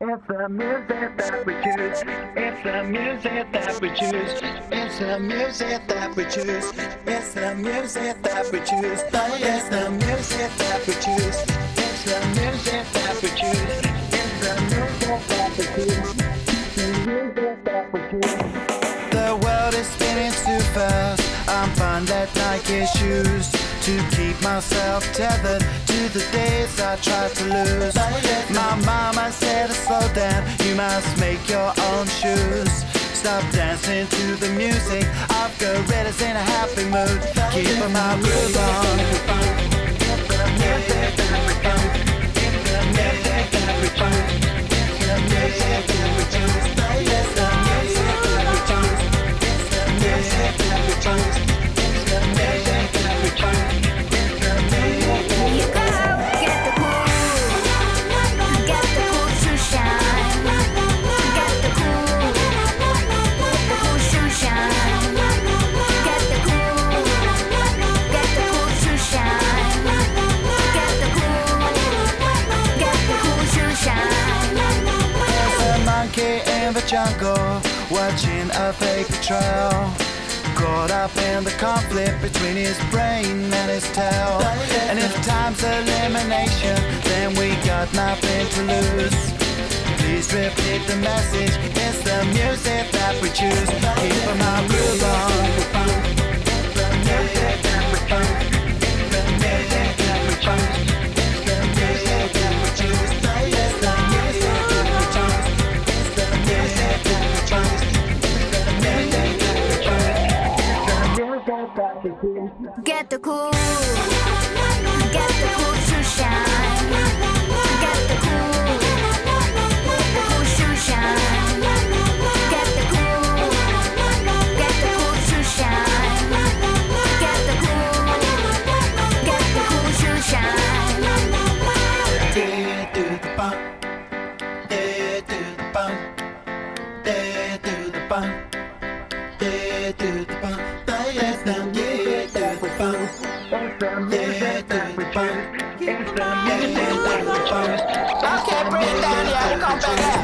It's the music that we choose. It's the music that we choose. It's the music that we choose. It's the music that we choose. It's the music that we choose. It's the music that we choose. It's the music that we choose. The world is spinning too fast. I'm fine that Nike shoes to keep myself tethered to the days I tried to lose. Stop dancing to the music. I've got gorillas in a happy mood. Keep my groove on. Monkey in the jungle watching a fake betrayal. Caught up in the conflict between his brain and his tail. And if time's elimination, then we got nothing to lose. Please repeat the message. It's the music that we choose. Keep my groove on. Get the cool, get the cool to shine, get the cool, the cool to shine, get the cool, get the cool to shine, get the cool, get the cool to shine. Dead the bump. Dead the bump. Dead the bump. Okay, music sacrifice. It's. I can't down here.